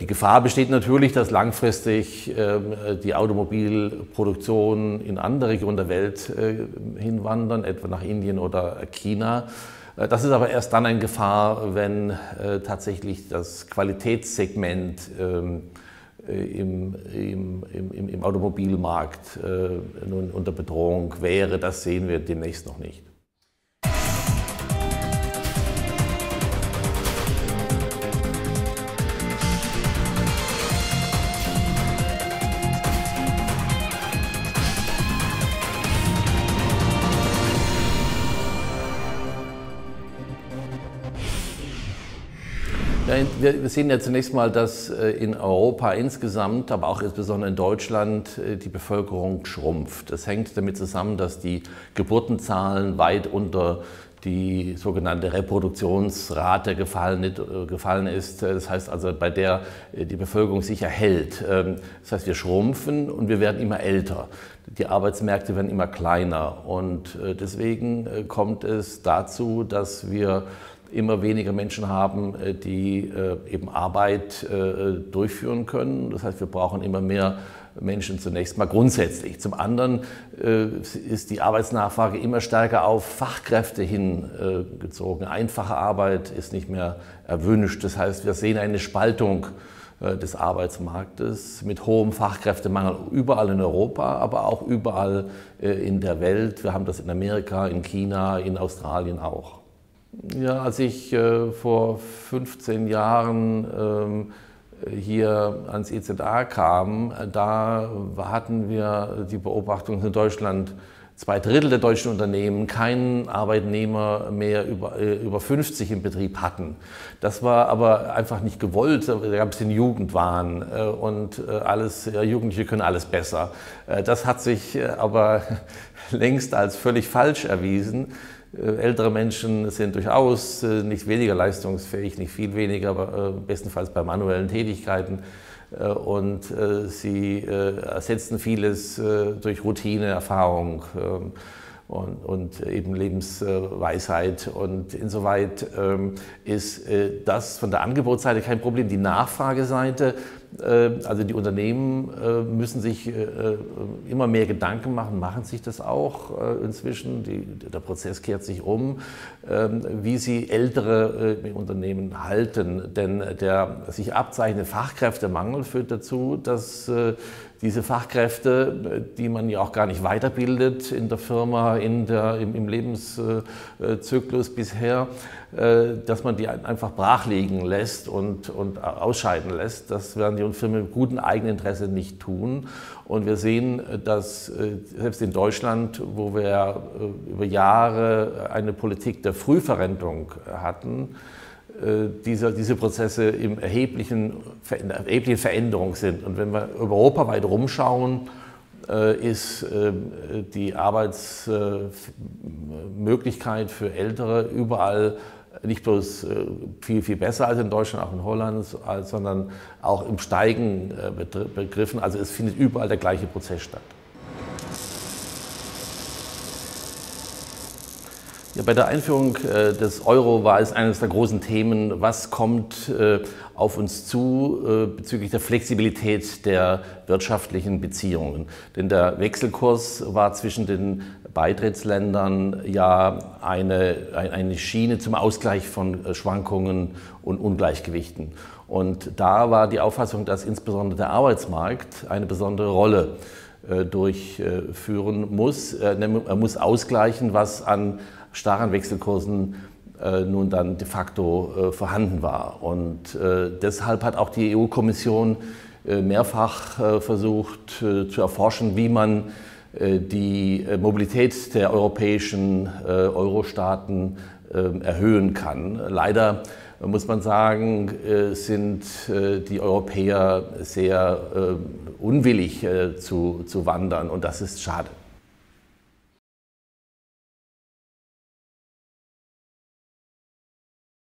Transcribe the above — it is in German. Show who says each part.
Speaker 1: Die Gefahr besteht natürlich, dass langfristig ähm, die Automobilproduktion in andere Regionen der Welt hinwandern, etwa nach Indien oder China. Das ist aber erst dann eine Gefahr, wenn tatsächlich das Qualitätssegment ähm, im, im, im, im Automobilmarkt nun unter Bedrohung wäre. Das sehen wir demnächst noch nicht. Wir sehen ja zunächst mal, dass äh, in Europa insgesamt, aber auch insbesondere in Deutschland, äh, die Bevölkerung schrumpft. Das hängt damit zusammen, dass die Geburtenzahlen weit unter die sogenannte Reproduktionsrate gefallen, äh, ist. Das heißt also, bei der die Bevölkerung sich erhält. Ähm, das heißt, wir schrumpfen und wir werden immer älter. Die Arbeitsmärkte werden immer kleiner und deswegen kommt es dazu, dass wir immer weniger Menschen haben, äh, die äh, eben Arbeit äh, durchführen können. Das heißt, wir brauchen immer mehr Menschen zunächst mal grundsätzlich. Zum anderen ist die Arbeitsnachfrage immer stärker auf Fachkräfte hingezogen. Einfache Arbeit ist nicht mehr erwünscht. Das heißt, wir sehen eine Spaltung des Arbeitsmarktes mit hohem Fachkräftemangel überall in Europa, aber auch überall in der Welt. Wir haben das in Amerika, in China, in Australien auch. Ja, als ich äh, vor 15 Jahren ähm, hier ans EZA kam, da hatten wir die Beobachtung in Deutschland, zwei Drittel der deutschen Unternehmen keinen Arbeitnehmer mehr über, äh, über 50 im Betrieb hatten. Das war aber einfach nicht gewollt. Da gab es den Jugendwahn äh, und äh, alles, ja, Jugendliche können alles besser. Äh, das hat sich äh, aber längst als völlig falsch erwiesen. Äh, ältere Menschen sind durchaus äh, nicht weniger leistungsfähig, nicht viel weniger, aber äh, bestenfalls bei manuellen Tätigkeiten. Und sie ersetzen vieles durch Routine, Erfahrung ähm, und, eben Lebensweisheit. Und insoweit ähm, ist das von der Angebotsseite kein Problem. Die Nachfrageseite also die Unternehmen äh, müssen sich äh, immer mehr Gedanken machen, machen sich das auch inzwischen. Die, der Prozess kehrt sich um, ähm, wie sie ältere Unternehmen halten. Denn der sich abzeichnende Fachkräftemangel führt dazu, dass diese Fachkräfte, die man ja auch gar nicht weiterbildet in der Firma, in der, im, im Lebenszyklus bisher, dass man die einfach brachlegen lässt und, und ausscheiden lässt. Das werden die Firmen mit gutem Eigeninteresse nicht tun. Und wir sehen, dass äh, selbst in Deutschland, wo wir äh, über Jahre eine Politik der Frühverrentung hatten, äh, diese, diese Prozesse im erheblichen, erheblichen Veränderung sind. Und wenn wir europaweit rumschauen, ist die Arbeitsmöglichkeit für Ältere überall nicht bloß äh, viel, viel besser als in Deutschland, auch in Holland, sondern auch im Steigen äh, begriffen. Also es findet überall der gleiche Prozess statt. Ja, bei der Einführung äh, des Euro war es eines der großen Themen, was kommt auf uns zu bezüglich der Flexibilität der wirtschaftlichen Beziehungen. Denn der Wechselkurs war zwischen den Beitrittsländern ja eine, eine Schiene zum Ausgleich von äh, Schwankungen und Ungleichgewichten. Und da war die Auffassung, dass insbesondere der Arbeitsmarkt eine besondere Rolle äh, durchführen muss. Er muss ausgleichen, was an starren Wechselkursen äh, nun dann de facto vorhanden war. Und deshalb hat auch die EU-Kommission mehrfach versucht zu erforschen, wie man äh, die äh, Mobilität der europäischen äh, Euro-Staaten ähm, erhöhen kann. Leider muss man sagen, sind die Europäer sehr unwillig zu, zu wandern und das ist schade.